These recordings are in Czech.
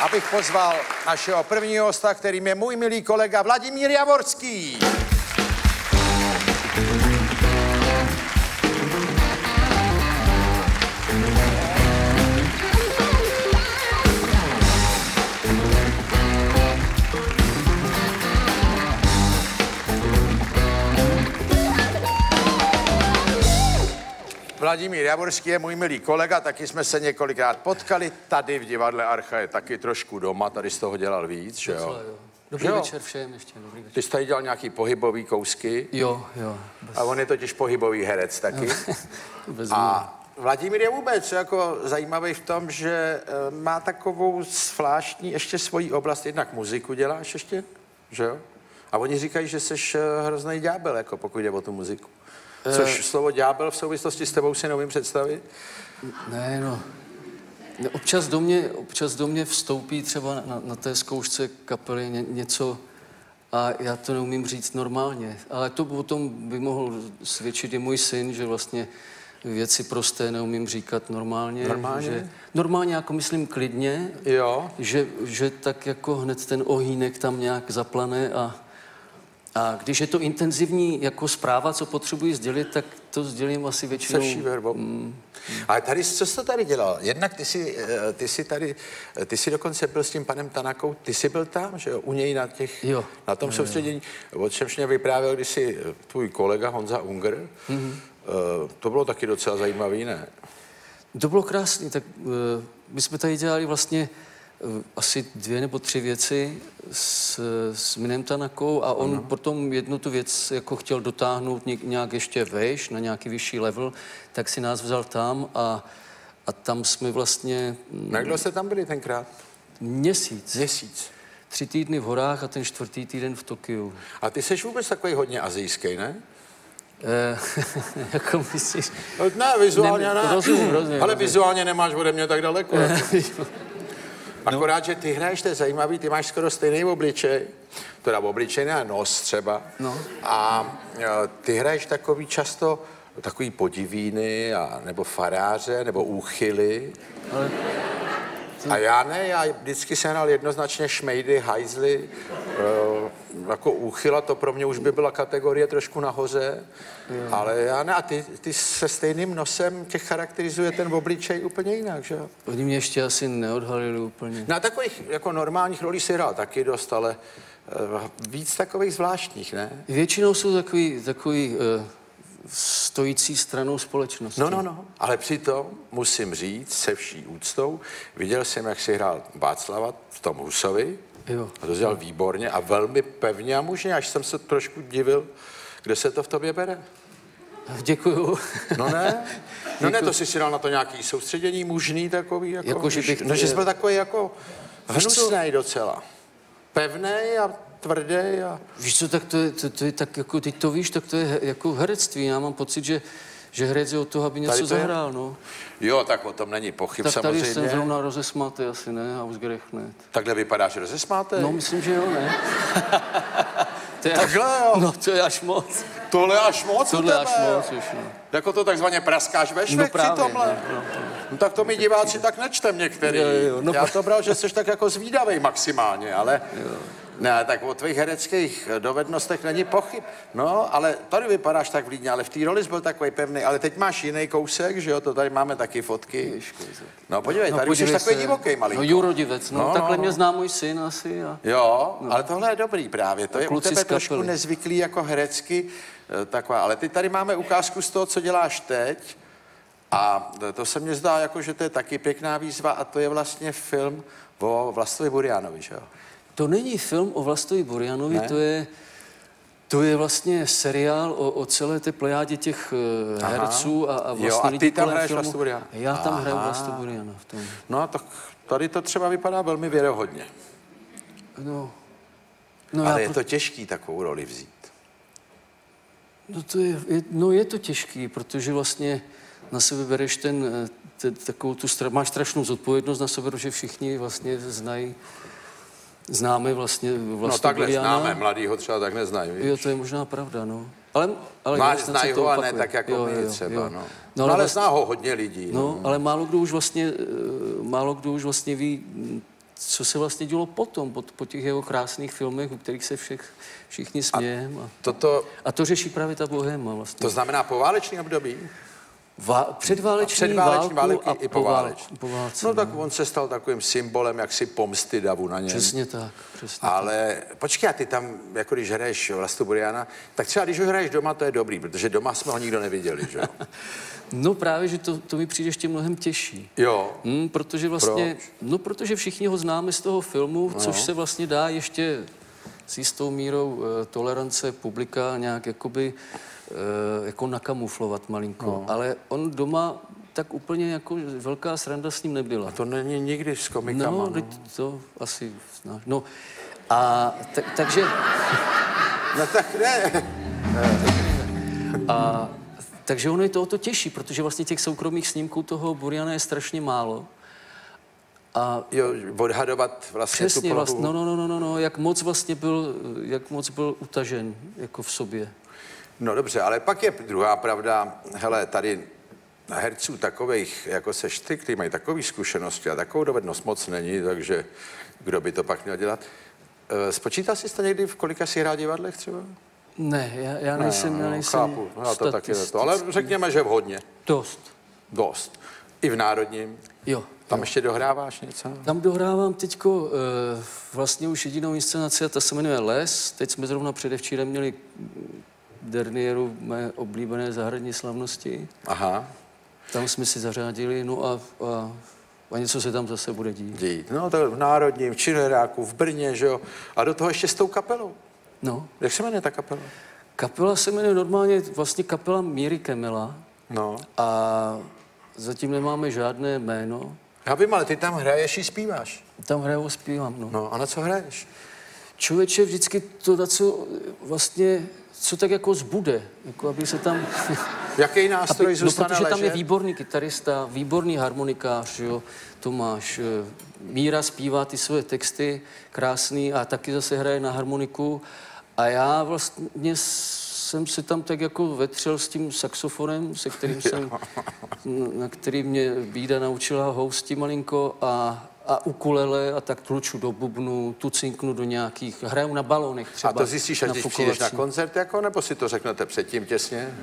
abych pozval našeho prvního hosta, kterým je můj milý kolega Vladimír Javorský. Vladimír Javorský je můj milý kolega, taky jsme se několikrát potkali. Tady v divadle Archa je taky trošku doma, tady z toho dělal víc, že jo? Dobrý Jo. večer všem ještě, dobrý večer. Ty jsi tady dělal nějaký pohybový kousky Jo, jo, bez, a on je totiž pohybový herec taky. bez A Vladimír je vůbec jako zajímavý v tom, že eh, má takovou zvláštní ještě svoji oblast, jednak muziku děláš ještě, že jo? A oni říkají, že jsi hrozný ďábel, jako pokud jde o tu muziku. Což slovo ďábel v souvislosti s tebou si neumím představit. Ne, no. Ne, Občas do mě, občas do mě vstoupí třeba na, na té zkoušce kapely ně, něco a já to neumím říct normálně. Ale to o tom by mohl svědčit i můj syn, že vlastně věci prosté neumím říkat normálně. Normálně? Že, normálně, jako myslím klidně, Jo. že, že tak jako hned ten ohýnek tam nějak zaplane a, a když je to intenzivní jako zpráva, co potřebuji sdělit, tak to sdělím asi většinou. Srší verbou. Ale tady, co jsi to tady dělal? Jednak ty jsi, eh, ty jsi tady, eh, ty jsi dokonce byl s tím panem Tanakou, ty jsi byl tam, že jo, u něj na těch, Jo. na tom soustředění, o čemž mě vyprávěl kdysi tvůj kolega Honza Unger. Mm-hmm. To bylo taky docela zajímavý, ne? To bylo krásné, tak uh, my jsme tady dělali vlastně asi dvě nebo tři věci s, s Minem Tanakou a on potom jednu tu věc jako chtěl dotáhnout nějak ještě vejš, na nějaký vyšší level, tak si nás vzal tam a, a tam jsme vlastně mm, Na jak dlouho jste tam byli tenkrát? měsíc, Měsíc. tři týdny v horách a ten čtvrtý týden v Tokiu. A ty jsi vůbec takový hodně azijský, ne? Eh, jako myslíš? Ne, vizuálně Ne, ne. rozumím, rozumím, Ale vizuálně nemáš ode mě tak daleko. Akorát, že ty hraješ, to je zajímavý, ty máš skoro stejný obličej, teda obličej ne, nos třeba. No. A e, ty hraješ takový často takový podivíny, a, nebo faráře, nebo úchyly. Ale A já ne, já vždycky jsem hrál jednoznačně šmejdy, hajzly, e, jako úchyla, to pro mě už by byla kategorie trošku nahoře, ale já ne, a ty, ty se stejným nosem tě charakterizuje ten obličej úplně jinak, že jo? oni mě ještě asi neodhalili úplně. Na takových jako normálních rolí si hrál taky dost, ale e, víc takových zvláštních, ne? Většinou jsou takový, takový uh, stojící stranou společnosti. No, no, no. Ale přitom musím říct se vší úctou, viděl jsem, jak si hrál Václava v tom Husovi, Jo. a to dělal výborně a velmi pevně a mužně, až jsem se trošku divil, kde se to v tobě bere. Děkuju. No ne, no ne, to jsi si dal na to nějaký soustředění mužný takový, jako, Jako, že bych- no, že jsi byl takový jako hnusnej docela. Pevnej a tvrdý a... Víš co, tak to je, to, to je tak jako, teď to víš, tak to je jako herectví. Já mám pocit, že, že herec je od toho, aby něco Tady to je? zahrál, no. Jo, tak o tom není pochyb Tak tady samozřejmě. jsem zrovna rozesmátý asi, ne? Ausgerechnet. Takhle vypadáš rozesmátej? No, myslím, že jo, ne? to je Takhle, až, jo. No, to je až moc. Tohle až moc Tohle tebe. až moc už, no. Jako to takzvaně praskáš ve švech právě, při tomhle. no, no, No, tak to mi diváci tak nečtem některý. Jo, jo, no. Já to bral, že jsi tak jako zvídavej maximálně, ale... Ne, tak o tvých hereckých dovednostech není pochyb. No, ale tady vypadáš tak vlídně, ale v té roli jsi byl takový pevný. Ale teď máš jiný kousek, že jo, to tady máme taky fotky. No podívej, tady už jsi takový divoký malinko. No, Jurodivec, no, No, no, no, takhle no. mě zná můj syn asi. A... Jo, no. ale tohle je dobrý právě. To je u tebe trošku nezvyklý jako herecky. eh, Taková. Ale teď tady máme ukázku z toho, co děláš teď. A to se mně zdá, jako, že to je taky pěkná výzva a to je vlastně film o Vlastovi Burianovi, že jo? To není film o Vlastovi Burianovi, Ne? to je, to je vlastně seriál o, o celé té plejádě těch uh, Aha. herců a, a Jo, vlastně a ty tam hraješ filmu. Vlastu Buriana. Já tam hraju Aha. Vlastu Buriana v tom. No tak tady to třeba vypadá velmi věrohodně. No, no, Ale já je pro- to těžký takovou roli vzít. no, to je, je, no je to těžký, protože vlastně na sebe bereš ten, eh, te, takovou tu, stra, máš strašnou zodpovědnost na sebe, protože všichni vlastně znají, známe vlastně Vlastu No takhle Buriana. známe, mladý ho třeba tak neznají? Jo, to je možná pravda, no. Ale, ale se znají to ho a ne tak jako Jo, my jo, třeba, jo. no. No, No, ale ale vlastně- zná ho hodně lidí. No, ale málo kdo už vlastně, eh, málo kdo už vlastně ví, co se vlastně dělo potom, po, po těch jeho krásných filmech, u kterých se všech, všichni smějeme. A, Toto, a to řeší právě ta bohéma vlastně. to znamená poválečný období? Va- předváleční, Předváleční válku války a i po, vál- pováleční. po válce. No tak on se stal takovým symbolem jaksi pomsty davu na něm. Přesně tak, přesně Ale počkej, a ty tam, jako když hraješ Vlastu Buriana, tak třeba když ho hraješ doma, to je dobrý, protože doma jsme ho nikdo neviděli, že? No právě, že to, to mi přijde ještě mnohem těžší. Jo, Hmm, protože vlastně, Proč? no protože všichni ho známe z toho filmu, no. což se vlastně dá ještě s jistou mírou uh, tolerance publika nějak jakoby jako nakamuflovat malinko. No. Ale on doma tak úplně jako velká sranda s ním nebyla. to není nikdy s komikama. No, No, to asi znáš. No, a tak, takže... no tak ne. A, takže ono je to o to těžší, protože vlastně těch soukromých snímků toho Buriana je strašně málo. A Jo, odhadovat vlastně tu přesně polohu. vlastně, no, no, no, no, no, jak moc vlastně byl, jak moc byl utažen jako v sobě. No dobře, ale pak je druhá pravda, hele, tady na herců takových, jako seš ty, kteří mají takové zkušenosti a takovou dovednost moc není, takže kdo by to pak měl dělat? Eh, Spočítal jsi to někdy, v kolika si hrál divadlech třeba? Ne, já, já nejsem, Ne, já no, nejsem chápu, já to taky to, ale řekněme, že v hodně, Dost, dost. I v Národním. jo. Tam jo. ještě dohráváš něco? Tam dohrávám teďko uh, vlastně už jedinou inscenaci a ta se jmenuje Les. Teď jsme zrovna předevčírem měli Dernieru, mé oblíbené zahradní slavnosti. Aha, Tam jsme si zařádili, no a, a, a něco se tam zase bude dít. dít. No to v Národním, v Činoheráku, v Brně, že jo? A do toho ještě s tou kapelou. No, Jak se jmenuje ta kapela? kapela se jmenuje normálně vlastně kapela Míry Kemela No. a zatím nemáme žádné jméno. Já vím, ale ty tam hraješ i zpíváš. Tam hraju a zpívám, no. No a na co hraješ? Člověče vždycky to, na co vlastně, co tak jako zbude, jako aby se tam... Jaký nástroj Aby, no, zůstane protože tam je ležet? výborný kytarista, výborný harmonikář, jo, Tomáš. eh, Míra zpívá ty svoje texty, krásný, a taky zase hraje na harmoniku. A já vlastně jsem se tam tak jako vetřel s tím saxofonem, se kterým jsem, na který mě Bída naučila housti malinko a, a ukulele a tak tluču do bubnu, tu cinknu do nějakých, hraju na balonech třeba. A to zjistíš, až když přijdeš na koncert, jako, nebo si to řeknete předtím těsně?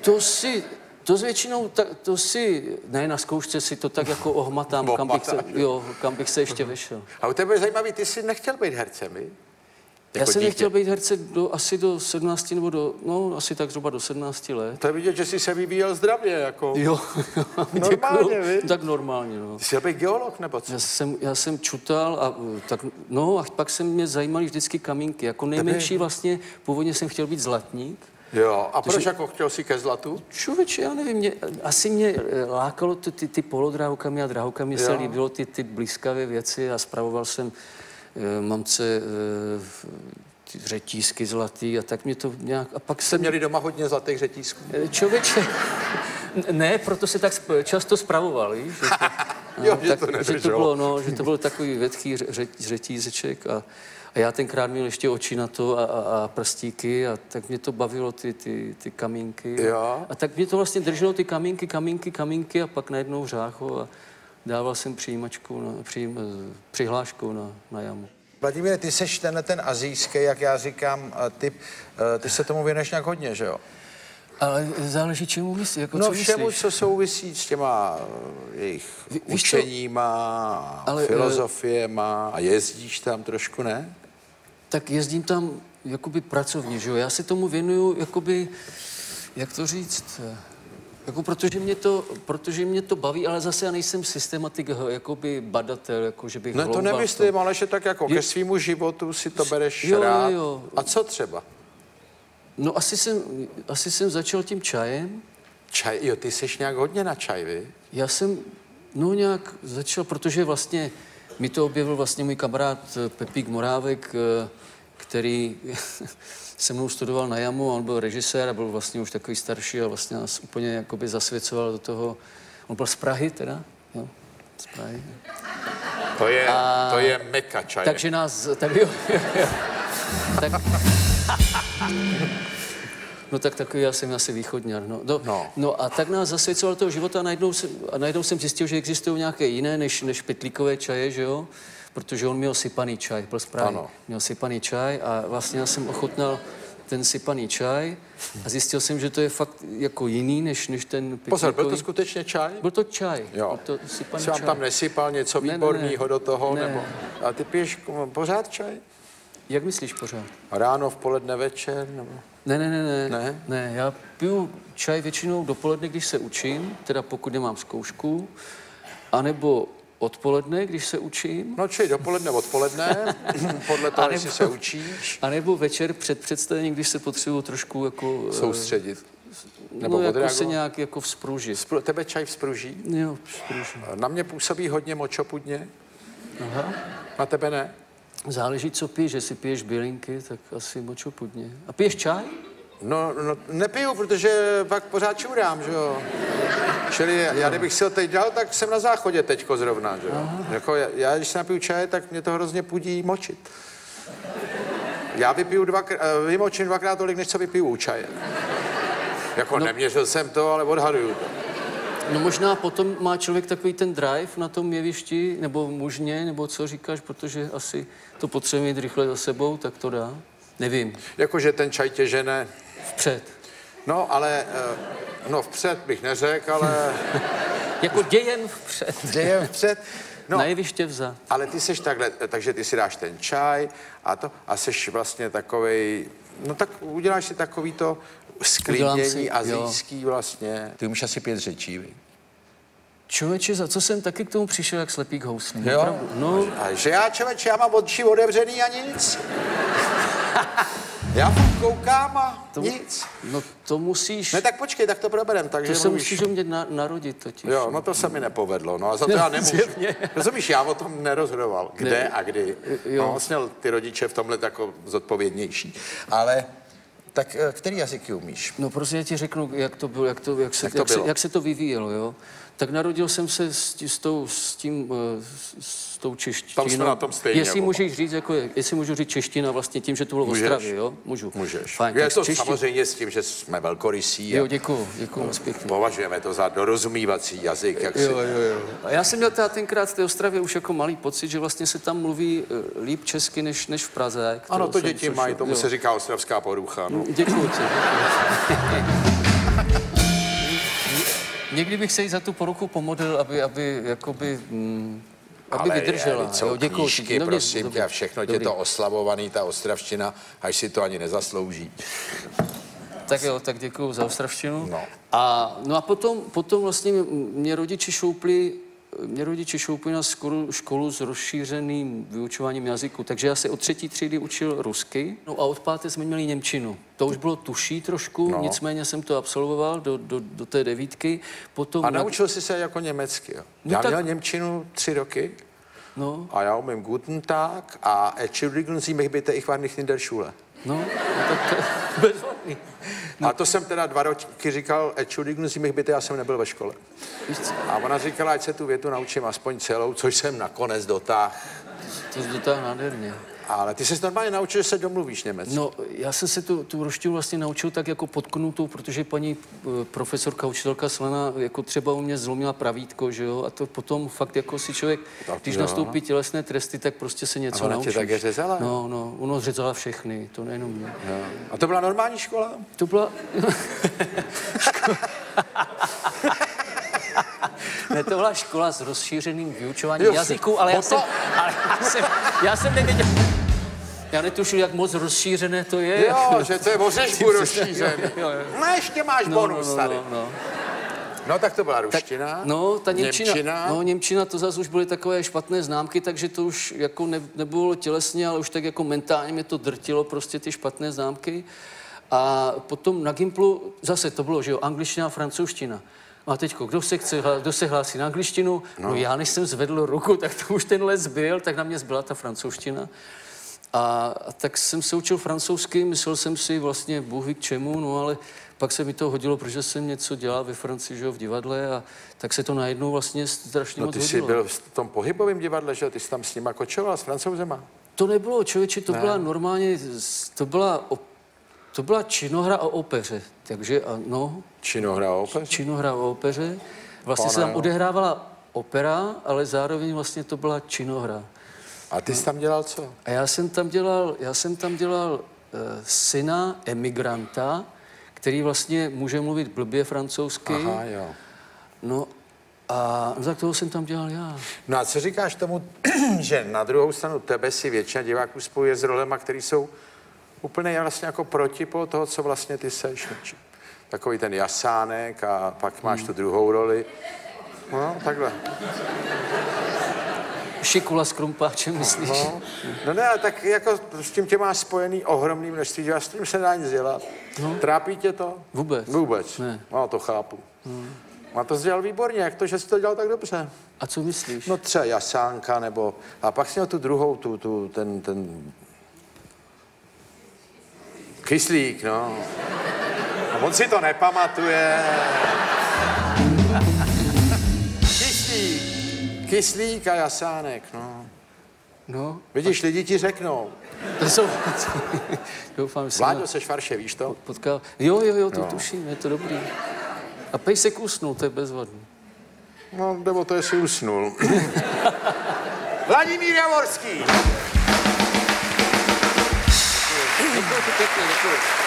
To si, to většinou, ta, to si, ne na zkoušce si to tak jako ohmatám, kam bych, se, jo, kam bych se ještě vešel. A u tebe je zajímavý, ty jsi nechtěl být hercem, vi? Já Jako jsem dítě. nechtěl být herce do, asi do 17 nebo do, no asi tak zhruba do 17 let. To je vidět, že jsi se vyvíjel zdravě, jako. Jo, Normálně, vy? Tak normálně, no. Jsi být geolog, nebo co? Já jsem, já jsem čutal a uh, tak, no a pak se mě zajímaly vždycky kamínky. Jako nejmenší vlastně, původně jsem chtěl být zlatník. Jo, a proč jako chtěl si ke zlatu? Člověče, já nevím, mě, asi mě eh, lákalo ty, ty, ty polodrahokamy a drahokamy, se Jo. líbilo ty, ty blízkavé věci a spravoval jsem mamce eh, ty řetízky zlatý a tak mě to nějak... A pak jsem... měli doma hodně zlatých řetízků. Eh, Člověče, ne, proto se tak často spravoval, víš? Že to, Jo, že tak, to že to bylo, no, že to byl takový větký ře, ře, řetízeček a, a já tenkrát měl ještě oči na to a, a, a prstíky a tak mě to bavilo ty, ty, ty kamínky. Jo. A tak mě to vlastně drželo ty kamínky, kamínky, kamínky a pak najednou řácho a dával jsem přijímačku, na, přijím, eh, přihlášku na, na jamu. Vladimíre, ty seš tenhle ten azijský, jak já říkám, typ, eh, ty se tomu věnuješ nějak hodně, že jo? Ale záleží, čemu myslíš? Jako, No co všemu, myslíš? co souvisí s těma eh, jejich Ví- učeníma, Ale, filozofiema a jezdíš tam trošku, ne? tak jezdím tam jakoby pracovně, že jo? Já se tomu věnuju jakoby, jak to říct, jako protože mě to, protože mě to baví, ale zase já nejsem systematik, h- jakoby badatel, jako že bych No to nemyslím, ale že tak jako Je- ke svýmu životu si to bereš Jo, jo, rád. jo. A co třeba? No asi jsem, asi jsem začal tím čajem. Čaj, jo, ty jsi nějak hodně na čaj, vy? Já jsem, no nějak začal, protože vlastně mi to objevil vlastně můj kamarád eh, Pepík Morávek, eh, který se mnou studoval na Jamu, on byl režisér a byl vlastně už takový starší a vlastně nás úplně jakoby zasvěcoval do toho. On byl z Prahy teda, jo, z Prahy. To je, A- to je meka čaje. Takže nás, tak jo, jo, jo. tak, No tak takový já jsem asi východňar. No. No, No. no. a tak nás zasvěcoval toho života a najednou jsem, a najednou jsem zjistil, že existují nějaké jiné než, než pytlíkové čaje, že jo? Protože on měl sypaný čaj, byl. Ano. Měl sypaný čaj a vlastně já jsem ochutnal ten sypaný čaj a zjistil jsem, že to je fakt jako jiný, než, než ten Pozor, byl to skutečně čaj? Byl to čaj. Jo. Byl to sypaný Jsi vám čaj. tam nesypal něco Ne, ne, ne. výborného do toho? Ne. Nebo... A ty piješ pořád čaj? Jak myslíš pořád? Ráno, v poledne, večer? Nebo... Ne, ne, ne, ne, Ne? ne. Já piju čaj většinou dopoledne, když se učím, teda pokud nemám zkoušku, anebo odpoledne, když se učím, No, čili dopoledne, odpoledne, podle toho, A jestli nebo- se učíš, anebo večer před představením, když se potřebuju trošku jako... eh, soustředit. Nebo no, jako se nějak jako vzpružit. Spru- Tebe čaj vzpruží? Jo, vzpružit. Na mě působí hodně močopudně. Aha. Na tebe ne? Záleží, co piješ. Jestli piješ bylinky, tak asi močopudně. A piješ čaj? No, no, nepiju, protože pak pořád čurám, že jo. Čili já, kdybych si ho teď dal, tak jsem na záchodě teďko zrovna, že jo. Jako já, já, když se napiju čaje, tak mě to hrozně pudí močit. Já vypiju dvakrát, eh, vymočím dvakrát tolik, než co vypiju u čaje. Jako no. neměřil jsem to, ale odhaduju to. No možná potom má člověk takový ten drive na tom jevišti, nebo mužně, nebo co říkáš, protože asi to potřebuje mít rychle za sebou, tak to dá. Nevím. Jakože ten čaj tě žene. Vpřed. No, ale, eh, no vpřed bych neřekl, ale Jako dějem vpřed. děje vpřed. No. Na jeviště vzad. ale ty seš takhle, takže ty si dáš ten čaj a to a seš vlastně takovej, no tak uděláš si takový to sklidnění jo. azijský vlastně. Ty umíš asi pět řečí, vy? Člověče, za co jsem taky k tomu přišel, jak slepík houslí. Jo? opravdu. No, A že já, člověče, já mám oči otevřený a nic. já furt koukám a to, nic. no to musíš, Ne, tak počkej, tak to proberem, takže to se mluvíš- musíš umět na, narodit totiž. Jo, no to se mi nepovedlo, no a za to já nemůžu. Rozumíš, já o tom nerozhodoval, kde Ne. a kdy. Jo. No, vlastně ty rodiče v tomhle jako zodpovědnější. Ale tak eh, který jazyky umíš? No prostě já ti řeknu, jak to bylo, jak, to, jak, se, Jak to jak, se, jak se to vyvíjelo, jo. Tak narodil jsem se s, s, tou, s tím, eh, s, tou češtinou. Tam jsme na tom stejně, Jestli můžeš říct, jako, jestli můžu říct čeština vlastně tím, že to bylo v. Ostravě, jo? Můžu. Můžeš. Fajn, je to češtin- samozřejmě s tím, že jsme velkorysí Jo, a děkuju, děkuju moc pěkně. považujeme to za dorozumívací jazyk, jak si... Jo, jo, jo. A já jsem měl teda tenkrát v té Ostravě už jako malý pocit, že vlastně se tam mluví eh, líp česky než, než v Praze. Ano, to děti mají, tomu jo. se říká ostravská porucha. No. Děkuju ti. Někdy bych se jí za tu poruchu pomodlil, aby, aby jakoby, mm, aby Ale vydržela. co jo, děkuju ti. knížky, No, mě- prosím dobrý, tě, a všechno tě dobrý. to oslavovaný, ta ostravština, až si to ani nezaslouží. Tak jo, tak děkuju za ostravštinu. No. A, no a potom, potom vlastně mě- mě rodiče šoupli mě rodiče šoupli na školu, školu s rozšířeným vyučováním jazyku, takže já se od třetí třídy učil rusky, no a od páté jsme měli Němčinu. To už bylo tuší trošku, no. nicméně jsem to absolvoval do, do, do té devítky. Potom A na- naučil jsi se jako německy, jo? No Já tak- měl Němčinu tři roky No, a já umím Guten Tag a Entschuldigung Sie mich bitte, ich war nicht in der Schule. No, no tak to bezvadný. No. A to jsem teda dva roky říkal, Entschuldigung Sie mich bitte, já jsem nebyl ve škole. A ona říkala, ať se tu větu naučím aspoň celou, což jsem nakonec dotáhl. to je dotáhl nádherně. Ale ty jsi normálně naučil, že se domluvíš německy. No, já jsem se tu, tu ruštinu vlastně naučil tak jako podknutou, protože paní eh, profesorka, učitelka Slana jako třeba u mě zlomila pravítko, že jo, a to potom fakt jako si člověk, Tak když jo. nastoupí tělesné tresty, tak prostě se něco A ona tě naučí. také řezala? No, no, ono řezala všechny, to nejenom mě. A to byla normální škola? To byla... ne, to byla škola s rozšířeným vyučováním Jo, jazyků, ale já jsem, ale já jsem, já jsem nevěděl, já netušil, jak moc rozšířené to je. Jo, že to je o řežbu rozšířený. Jo, jo. No ještě máš No, bonus no, no, tady. no, no. No tak to byla ruština. No, ta Němčina, Němčina. no, Němčina, to zase už byly takové špatné známky, takže to už jako ne, nebylo tělesně, ale už tak jako mentálně mě to drtilo prostě ty špatné známky. A potom na Gimplu zase to bylo, že jo, angličtina a francouzština. A teďko, kdo se, chce, kdo se hlásí na angličtinu? No. no já, než jsem zvedl ruku, tak to už ten les byl, tak na mě zbyla ta francouzština. A, a tak jsem se učil francouzsky, myslel jsem si vlastně Bůh ví k čemu, no ale pak se mi to hodilo, protože jsem něco dělal ve Francii, že jo, v divadle a tak se to najednou vlastně strašně No moc ty jsi hodilo. byl v tom pohybovém divadle, že jo? Ty jsi tam s nima kočoval, s francouzema. To nebylo, člověče, to byla normálně, to byla, to byla činohra o opeře, takže ano, Činohra opět. činohra o opeře. Vlastně se Pane, tam jo. odehrávala opera, ale zároveň vlastně to byla činohra. A ty jsi tam dělal co? A já jsem tam dělal, já jsem tam dělal uh, syna emigranta, který vlastně může mluvit blbě francouzsky. Aha, jo. No a tak toho jsem tam dělal já. No a co říkáš tomu, že na druhou stranu tebe si většina diváků spojuje s rolema, které jsou úplně vlastně jako protipol toho, co vlastně ty seš. Takový ten jasánek a pak máš tu druhou roli. No, takhle. Šikula s krumpáčem, myslíš? No, no ne, tak jako s tím tě má spojený ohromný množství, že s tím se dá nic dělat. No. Trápí tě to? Vůbec. Vůbec. Ne. No, to chápu. Hmm. A to jsi dělal výborně, jak to, že jsi to dělal tak dobře? A co myslíš? No třeba jasánka, nebo... A pak si měl tu druhou, tu, tu, ten, ten... Kyslík, no. A on si to nepamatuje. Kyslík. Kyslík a jasánek, no. No, Vidíš, lidi ti řeknou. to jsou... Doufám, že Vláďo, seš farše, víš to? potkal. Jo, jo, jo, to No. tuším, je to dobrý. A pejsek usnul, to je bezvadný. No, nebo to jestli usnul. Vladimír Javorský. Děkuji ti pěkně, děkuji.